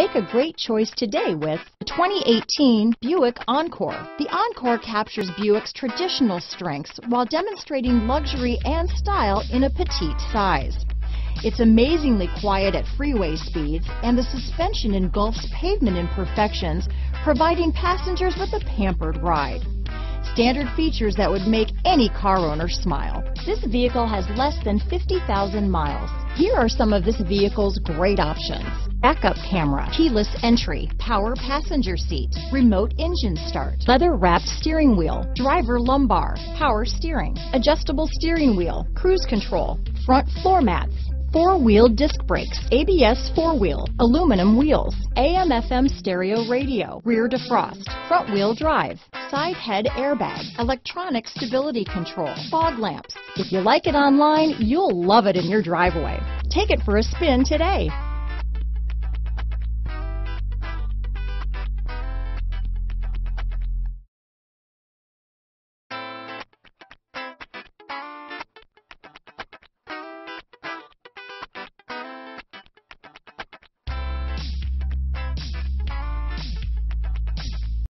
Make a great choice today with the 2018 Buick Encore. The Encore captures Buick's traditional strengths while demonstrating luxury and style in a petite size. It's amazingly quiet at freeway speeds and the suspension engulfs pavement imperfections, providing passengers with a pampered ride. Standard features that would make any car owner smile. This vehicle has less than 50,000 miles. Here are some of this vehicle's great options. Backup camera, keyless entry, power passenger seat, remote engine start, leather wrapped steering wheel, driver lumbar, power steering, adjustable steering wheel, cruise control, front floor mats, four-wheel disc brakes, ABS four-wheel, aluminum wheels, AM FM stereo radio, rear defrost, front wheel drive, side head airbag, electronic stability control, fog lamps. If you like it online, you'll love it in your driveway. Take it for a spin today.